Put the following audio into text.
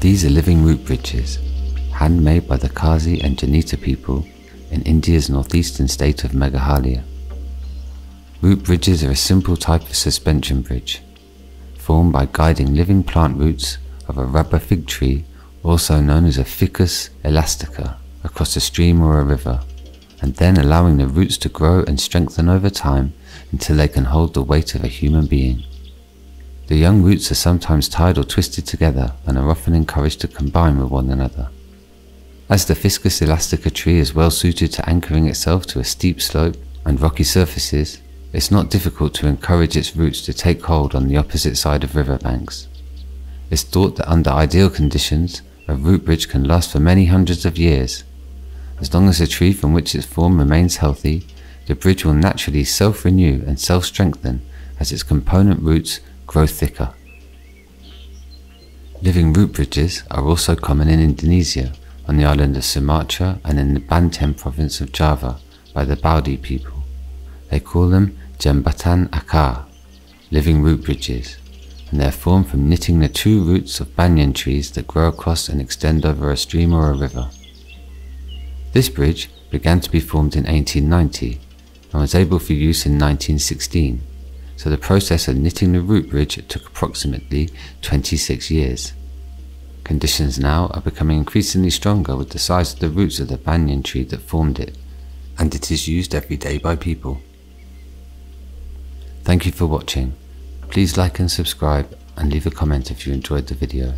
These are living root bridges, handmade by the Khasi and Jaintia people in India's northeastern state of Meghalaya. Root bridges are a simple type of suspension bridge, formed by guiding living plant roots of a rubber fig tree, also known as a Ficus elastica, across a stream or a river, and then allowing the roots to grow and strengthen over time until they can hold the weight of a human being. The young roots are sometimes tied or twisted together and are often encouraged to combine with one another. As the Ficus elastica tree is well suited to anchoring itself to a steep slope and rocky surfaces, it's not difficult to encourage its roots to take hold on the opposite side of riverbanks. It's thought that under ideal conditions, a root bridge can last for many hundreds of years. As long as the tree from which it's formed remains healthy, the bridge will naturally self-renew and self-strengthen as its component roots grow thicker. Living root bridges are also common in Indonesia, on the island of Sumatra and in the Banten province of Java by the Badui people. They call them Jembatan Akar, living root bridges, and they are formed from knitting the two roots of banyan trees that grow across and extend over a stream or a river. This bridge began to be formed in 1890 and was able for use in 1916, so the process of knitting the root bridge took approximately 26 years. Conditions now are becoming increasingly stronger with the size of the roots of the banyan tree that formed it, and it is used every day by people. Thank you for watching. Please like and subscribe and leave a comment if you enjoyed the video.